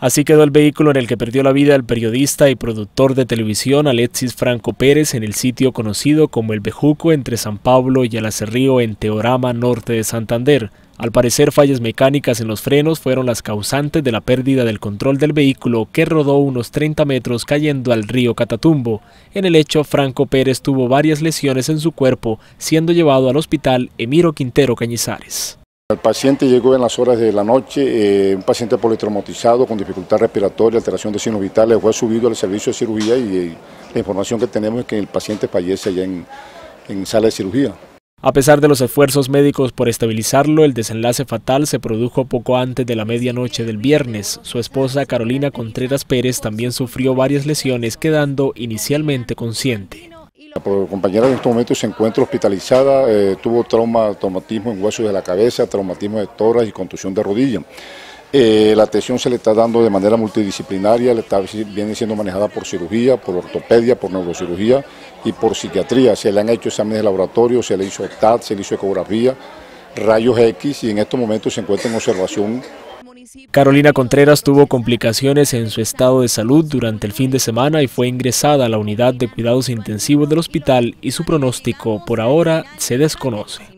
Así quedó el vehículo en el que perdió la vida el periodista y productor de televisión Alexis Franco Pérez en el sitio conocido como El Bejuco entre San Pablo y Alacerrío en Teorama Norte de Santander. Al parecer, fallas mecánicas en los frenos fueron las causantes de la pérdida del control del vehículo que rodó unos 30 metros cayendo al río Catatumbo. En el hecho, Franco Pérez tuvo varias lesiones en su cuerpo, siendo llevado al hospital Emiro Quintero Cañizares. El paciente llegó en las horas de la noche, eh, un paciente politraumatizado con dificultad respiratoria, alteración de signos vitales, fue subido al servicio de cirugía y, la información que tenemos es que el paciente fallece allá en, en sala de cirugía. A pesar de los esfuerzos médicos por estabilizarlo, el desenlace fatal se produjo poco antes de la medianoche del viernes. Su esposa Carolina Contreras Pérez también sufrió varias lesiones, quedando inicialmente consciente. La compañera en este momento se encuentra hospitalizada, eh, tuvo trauma, traumatismo en huesos de la cabeza, traumatismo de toras y contusión de rodilla. Eh, la atención se le está dando de manera multidisciplinaria, le está, viene siendo manejada por cirugía, por ortopedia, por neurocirugía y por psiquiatría. Se le han hecho exámenes de laboratorio, se le hizo TAT, se le hizo ecografía, rayos X y en estos momentos se encuentra en observación Carolina Contreras tuvo complicaciones en su estado de salud durante el fin de semana y fue ingresada a la unidad de cuidados intensivos del hospital y su pronóstico por ahora se desconoce.